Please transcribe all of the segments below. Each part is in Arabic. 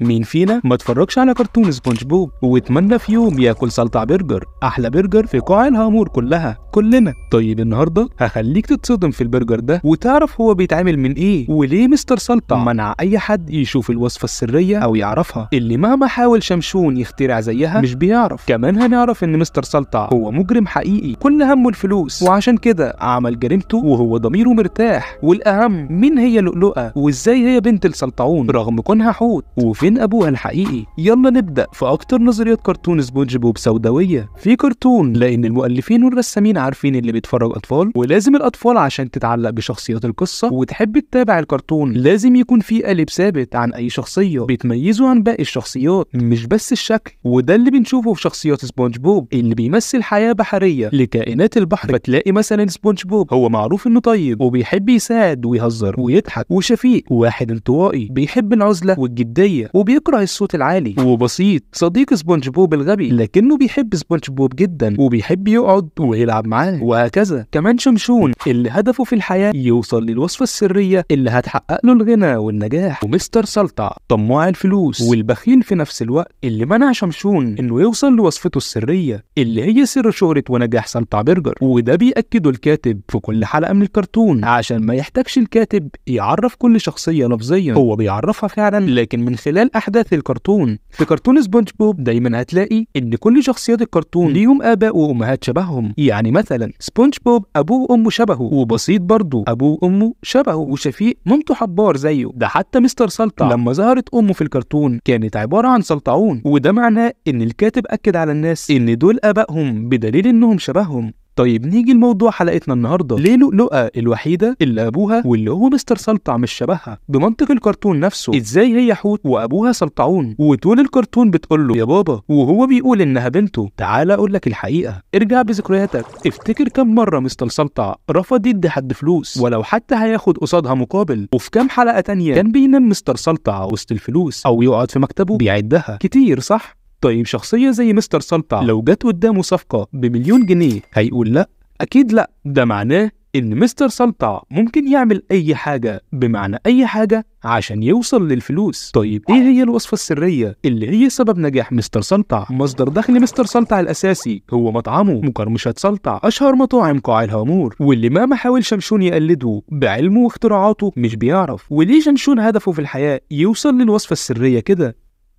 مين فينا ما اتفرجش على كرتون سبونج بوب؟ واتمنى في يوم ياكل سلطع برجر أحلى برجر في قاع الهامور كلها كلنا. طيب النهارده هخليك تتصدم في البرجر ده وتعرف هو بيتعمل من إيه وليه مستر سلطع منع أي حد يشوف الوصفة السرية أو يعرفها. اللي مهما حاول شمشون يخترع زيها مش بيعرف. كمان هنعرف إن مستر سلطع هو مجرم حقيقي. كل همه الفلوس. وعشان كده عمل جريمته وهو ضميره مرتاح. والأهم مين هي لؤلؤة؟ وإزاي هي بنت السلطعون؟ رغم كونها حوت. وفين أبوها الحقيقي؟ يلا نبدأ. في أكتر نظريات كرتون سبونج بوب سوداوية. في كرتون لأن المؤلفين والرسامين عارفين اللي بيتفرج أطفال ولازم الأطفال عشان تتعلق بشخصيات القصة وتحب تتابع الكرتون. لازم يكون في قالب ثابت عن أي شخصية بيتميزوا عن باقي الشخصيات مش بس الشكل. وده اللي بنشوفه في شخصيات سبونج بوب اللي بيمثل حياة بحرية لكائنات البحر. فتلاقي مثلا سبونج بوب هو معروف إنه طيب وبيحب يساعد ويهزر ويضحك وشفيق واحد انطوائي بيحب العزلة والجدية. وبيكره الصوت العالي. وبسيط. صديق سبونج بوب الغبي. لكنه بيحب سبونج بوب جدا. وبيحب يقعد ويلعب معاه. وهكذا. كمان شمشون. اللي هدفه في الحياة يوصل للوصفة السرية اللي هتحقق له الغنى والنجاح. ومستر سلطع طماع الفلوس. والبخيل في نفس الوقت. اللي منع شمشون إنه يوصل لوصفته السرية اللي هي سر شهرة ونجاح سلطع برجر. وده بيأكده الكاتب في كل حلقة من الكرتون. عشان ما يحتاجش الكاتب يعرف كل شخصية لفظيا. هو بيعرفها فعلا. لكن من خلال احداث الكرتون. في كرتون سبونج بوب دايما هتلاقي إن كل شخصيات الكرتون ليهم آباء وأمهات شبههم. يعني مثلا سبونج بوب أبوه وأمه شبهه. وبسيط برضه أبوه وأمه شبهه. وشفيق مامته حبار زيه. ده حتى مستر سلطع لما ظهرت أمه في الكرتون كانت عبارة عن سلطعون. وده معناه إن الكاتب أكد على الناس إن دول آبائهم بدليل إنهم شبههم. طيب نيجي لموضوع حلقتنا النهارده. ليه لؤلؤة الوحيدة اللي أبوها واللي هو مستر سلطع مش شبهها بمنطق الكرتون نفسه. إزاي هي حوت وأبوها سلطعون؟ وطول الكرتون بتقول له يا بابا. وهو بيقول إنها بنته. تعال أقول لك الحقيقة. ارجع بذكرياتك. افتكر كم مرة مستر سلطع رفض يدي حد فلوس ولو حتى هياخد قصادها مقابل. وفي كام حلقة تانية كان بينام مستر سلطع وسط الفلوس أو يقعد في مكتبه بيعدها. كتير صح؟ طيب شخصية زي مستر سلطع لو جت قدامه صفقة بمليون جنيه هيقول لا. أكيد لا. ده معناه إن مستر سلطع ممكن يعمل أي حاجة بمعنى أي حاجة عشان يوصل للفلوس. طيب إيه هي الوصفة السرية اللي هي سبب نجاح مستر سلطع مصدر دخل مستر سلطع الأساسي. هو مطعمه. مقرمشات سلطع أشهر مطاعم قاع الهامور. واللي ما محاول شمشون يقلده بعلمه واختراعاته مش بيعرف. وليه شمشون هدفه في الحياة يوصل للوصفة السرية كده؟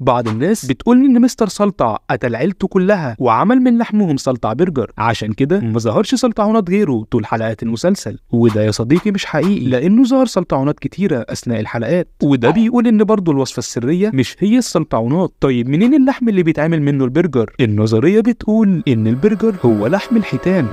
بعض الناس بتقول إن مستر سلطع قتل عيلته كلها وعمل من لحمهم سلطع برجر. عشان كده ما ظهرش سلطعونات غيره طول حلقات المسلسل. وده يا صديقي مش حقيقي لأنه ظهر سلطعونات كتيرة أثناء الحلقات. وده بيقول إن برضه الوصفة السرية مش هي السلطعونات طيب منين اللحم اللي بيتعمل منه البرجر؟ النظرية بتقول إن البرجر هو لحم الحيتان.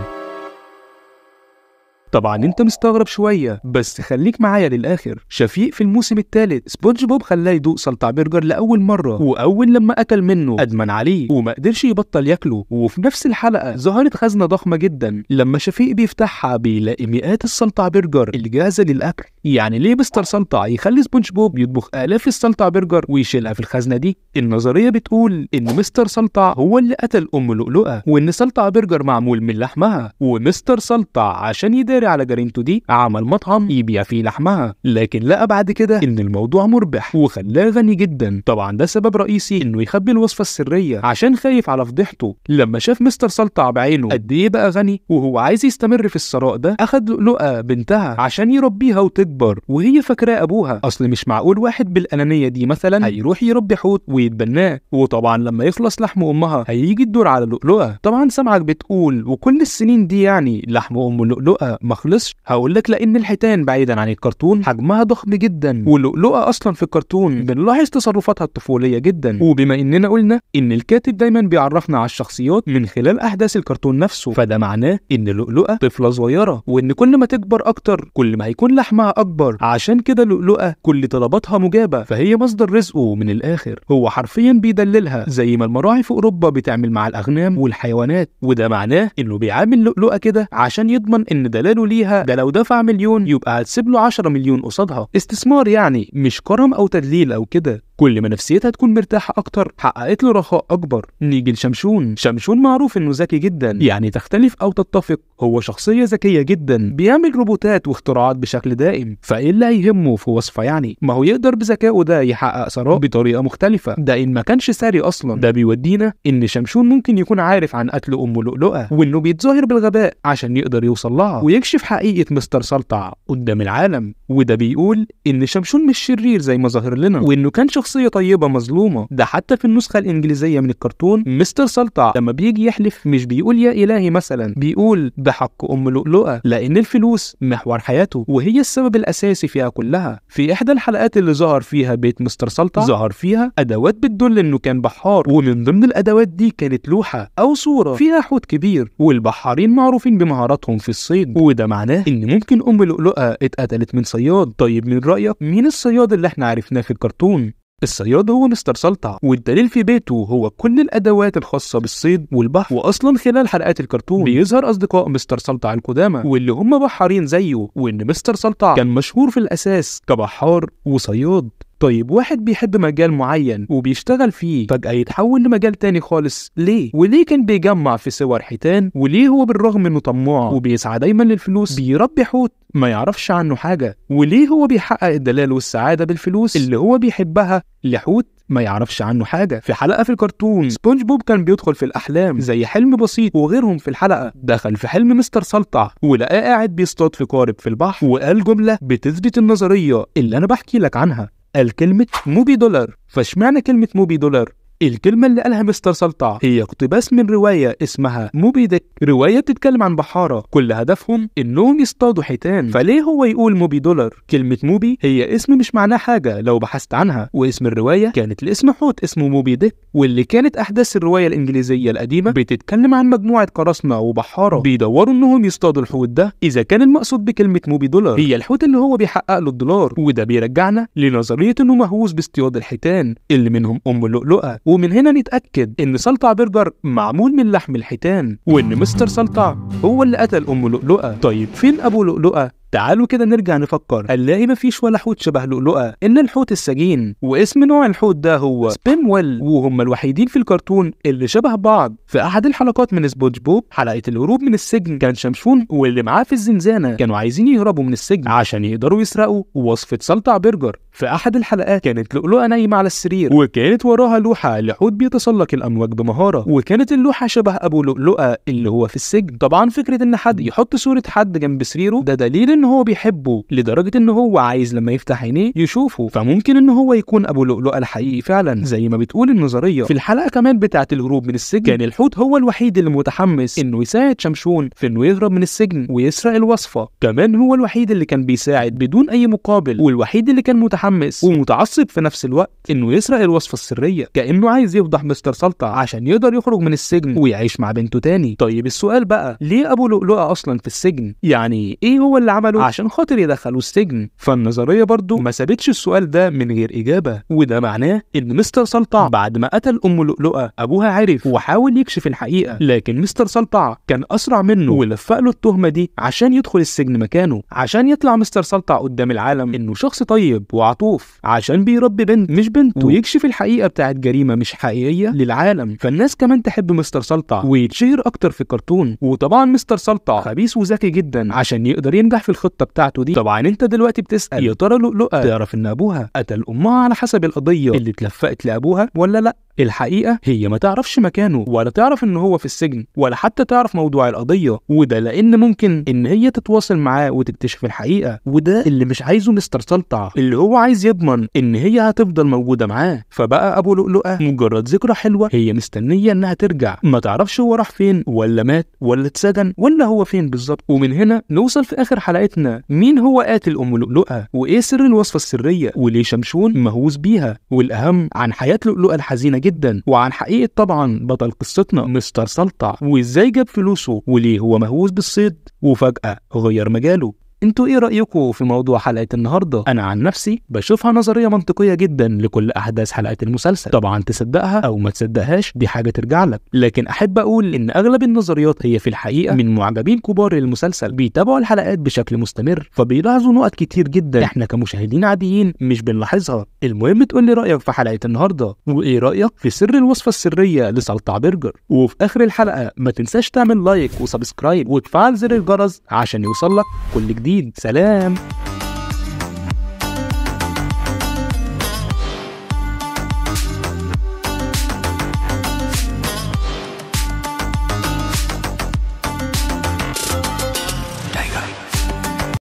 طبعا أنت مستغرب شوية بس خليك معايا للآخر. شفيق في الموسم الثالث سبونج بوب خلاه يدوق سلطع برجر لأول مرة وأول لما أكل منه أدمن عليه وما قدرش يبطل ياكله. وفي نفس الحلقة ظهرت خزنة ضخمة جدا. لما شفيق بيفتحها بيلاقي مئات السلطع برجر. اللي جاهزه للأكل. يعني ليه مستر سلطع يخلي سبونج بوب يطبخ آلاف السلطع برجر ويشيلها في الخزنة دي؟ النظرية بتقول إن مستر سلطع هو اللي قتل أم لؤلؤة وإن سلطع برجر معمول من لحمها ومستر سلطع عشان يداري على جريمته دي عمل مطعم يبيع فيه لحمها. لكن لقى بعد كده إن الموضوع مربح وخلاه غني جدا. طبعا ده سبب رئيسي إنه يخبي الوصفة السرية عشان خايف على فضيحته. لما شاف مستر سلطع بعينه قد إيه بقى غني وهو عايز يستمر في الثراء ده اخد لؤلؤة بنتها عشان يربيها وتكبر. وهي فاكراه أبوها. أصل مش معقول واحد بالأنانية دي مثلا هيروح يربي حوت ويتبناه. وطبعا لما يخلص لحم أمها هيجي الدور على لؤلؤة. طبعا سامعك بتقول وكل السنين دي يعني لحم أم لؤلؤة ما خلصش. هقول لك لأن الحيتان بعيدا عن الكرتون حجمها ضخم جدا واللؤلؤة أصلا في الكرتون بنلاحظ تصرفاتها الطفولية جدا. وبما إننا قلنا إن الكاتب دايما بيعرفنا على الشخصيات من خلال أحداث الكرتون نفسه فده معناه إن لؤلؤه طفلة صغيرة وإن كل ما تكبر أكتر كل ما هيكون لحمها أكبر. عشان كده لؤلؤه كل طلباتها مجابة فهي مصدر رزقه من الآخر. هو حرفيا بيدللها زي ما المراعي في أوروبا بتعمل مع الأغنام والحيوانات وده معناه إنه بيعامل لؤلؤة كده عشان يضمن إن دلاله ليها. ده لو دفع مليون يبقى هتسيب له 10 مليون قصادها. استثمار يعني مش كرم أو تدليل أو كده. كل ما نفسيتها تكون مرتاحة أكتر حققت له رخاء أكبر. نيجي لشمشون. شمشون معروف إنه ذكي جدا. يعني تختلف أو تتفق. هو شخصية ذكية جدا. بيعمل روبوتات واختراعات بشكل دائم. فإيه اللي هيهمه في وصفة يعني. ما هو يقدر بذكائه ده يحقق ثراء بطريقة مختلفة. ده إن ما كانش ساري أصلا. ده بيودينا إن شمشون ممكن يكون عارف عن قتل أم لؤلؤة. وإنه بيتظاهر بالغباء عشان يقدر يوصل لها. ويكشف حقيقة مستر سلطع قدام العالم. وده بيقول إن شمشون مش شرير زي ما ظاهر لنا. وإنه كان شخصية طيبة مظلومة. ده حتى في النسخة الإنجليزية من الكرتون مستر سلطع لما بيجي يحلف مش بيقول يا إلهي مثلا بيقول بحق أم لؤلؤة لأن الفلوس محور حياته وهي السبب الأساسي فيها كلها. في إحدى الحلقات اللي ظهر فيها بيت مستر سلطع ظهر فيها أدوات بتدل إنه كان بحار ومن ضمن الأدوات دي كانت لوحة أو صورة فيها حوت كبير والبحارين معروفين بمهاراتهم في الصيد. وده معناه إن ممكن أم لؤلؤة اتقتلت من صياد. طيب من رأيك مين الصياد اللي إحنا عرفناه في الكرتون؟ الصياد هو مستر سلطع والدليل في بيته هو كل الأدوات الخاصة بالصيد والبحر. واصلا خلال حلقات الكرتون بيظهر أصدقاء مستر سلطع القدامى واللي هم بحارين زيه وإن مستر سلطع كان مشهور في الأساس كبحار وصياد. طيب واحد بيحب مجال معين وبيشتغل فيه فجأة يتحول لمجال تاني خالص؟ ليه؟ وليه كان بيجمع في صور حيتان؟ وليه هو بالرغم انه طماع وبيسعى دايما للفلوس بيربي حوت؟ ما يعرفش عنه حاجة. وليه هو بيحقق الدلال والسعادة بالفلوس اللي هو بيحبها لحوت؟ ما يعرفش عنه حاجة. في حلقة في الكرتون سبونج بوب كان بيدخل في الأحلام زي حلم بسيط وغيرهم في الحلقة. دخل في حلم مستر سلطع ولقاه قاعد بيصطاد في قارب في البحر وقال جملة بتثبت النظرية اللي أنا بحكي لك عنها. قال كلمة موبي دولار. فاشمعنى كلمة موبي دولار؟ الكلمة اللي قالها مستر سلطع. هي اقتباس من رواية اسمها موبي ديك رواية بتتكلم عن بحارة. كل هدفهم إنهم يصطادوا حيتان. فليه هو يقول موبي دولار؟ كلمة موبي هي اسم مش معناه حاجة لو بحثت عنها. واسم الرواية كانت لاسم حوت اسمه موبي ديك. واللي كانت أحداث الرواية الإنجليزية القديمة بتتكلم عن مجموعة قراصنة وبحارة بيدوروا إنهم يصطادوا الحوت ده. إذا كان المقصود بكلمة موبي دولار هي الحوت اللي هو بيحقق له الدولار. وده بيرجعنا لنظرية إنه مهووس باصطياد الحيتان اللي منهم أم لؤلؤة ومن هنا نتأكد إن سلطع برجر معمول من لحم الحيتان وإن مستر سلطع هو اللي قتل أم لؤلؤة طيب فين أبو لؤلؤة؟ تعالوا كده نرجع نفكر. هنلاقي مفيش ولا حوت شبه لؤلؤة. إن الحوت السجين واسم نوع الحوت ده هو sperm whale وهم الوحيدين في الكرتون اللي شبه بعض. في أحد الحلقات من سبونج بوب حلقة الهروب من السجن كان شمشون واللي معاه في الزنزانة كانوا عايزين يهربوا من السجن عشان يقدروا يسرقوا وصفة سلطع برجر. في أحد الحلقات كانت لؤلؤة نايمة على السرير وكانت وراها لوحة لحوت بيتسلق الأمواج بمهارة. وكانت اللوحة شبه أبو لؤلؤة اللي هو في السجن. طبعا فكرة إن حد يحط صورة حد جنب سريره ده دليل إن هو بيحبه لدرجة إن هو عايز لما يفتح عينيه يشوفه. فممكن إن هو يكون أبو لؤلؤة الحقيقي فعلا زي ما بتقول النظرية. في الحلقة كمان بتاعة الهروب من السجن كان الحوت هو الوحيد اللي متحمس إنه يساعد شمشون في إنه يهرب من السجن ويسرق الوصفة. كمان هو الوحيد اللي كان بيساعد بدون أي مقابل والوحيد اللي كان متحمس ومتعصب في نفس الوقت إنه يسرق الوصفة السرية. كأنه عايز يفضح مستر سلطع عشان يقدر يخرج من السجن ويعيش مع بنته تاني. طيب السؤال بقى ليه أبو لؤلؤة أصلا في السجن؟ يعني إيه هو اللي عمله؟ عشان خاطر يدخلوه السجن. فالنظرية برضو ما سابتش السؤال ده من غير إجابة وده معناه إن مستر سلطع بعد ما قتل أم لؤلؤة أبوها عرف وحاول يكشف الحقيقة. لكن مستر سلطع كان أسرع منه ولفق له التهمة دي عشان يدخل السجن مكانه عشان يطلع مستر سلطع قدام العالم إنه شخص طيب وعطوف عشان بيربي بنت مش بنته. ويكشف الحقيقة بتاعت جريمة مش حقيقية للعالم. فالناس كمان تحب مستر سلطع ويتشهر أكتر في الكرتون. وطبعا مستر سلطع خبيث وذكي جدا عشان يقدر ينجح في الخطة بتاعته دي. طبعا أنت دلوقتي بتسأل. يا ترى لؤلؤة. تعرف إن أبوها قتل أمها على حسب القضية. اللي اتلفقت لأبوها ولا لأ؟ الحقيقة هي ما تعرفش مكانه ولا تعرف إن هو في السجن ولا حتى تعرف موضوع القضية وده لأن ممكن إن هي تتواصل معاه وتكتشف الحقيقة وده اللي مش عايزه مستر سلطع اللي هو عايز يضمن إن هي هتفضل موجودة معاه. فبقى أبو لؤلؤة مجرد ذكرى حلوة هي مستنية إنها ترجع. ما تعرفش هو راح فين ولا مات ولا اتسجن ولا هو فين بالظبط. ومن هنا نوصل في آخر حلقتنا. مين هو قاتل أم لؤلؤة؟ وإيه سر الوصفة السرية؟ وليه شمشون مهووس بيها؟ والأهم عن حياة لؤلؤة الحزينة جدا. وعن حقيقة طبعا بطل قصتنا مستر سلطع. وإزاي جاب فلوسه وليه هو مهووس بالصيد؟ وفجأة غير مجاله. أنتوا إيه رأيكم في موضوع حلقة النهاردة؟ أنا عن نفسي بشوفها نظرية منطقية جدا لكل أحداث حلقة المسلسل. طبعا تصدقها أو ما تصدقهاش دي حاجة ترجع لك. لكن أحب أقول إن أغلب النظريات هي في الحقيقة من معجبين كبار للمسلسل بيتابعوا الحلقات بشكل مستمر فبيلاحظوا نقط كتير جدا. إحنا كمشاهدين عاديين مش بنلاحظها. المهم تقول لي رأيك في حلقة النهاردة. وإيه رأيك في سر الوصفة السرية لسلطع برجر؟ وفي آخر الحلقة ما تنساش تعمل like و subscribe وتفعل زر الجرس عشان يوصلك كل جديد. سلام.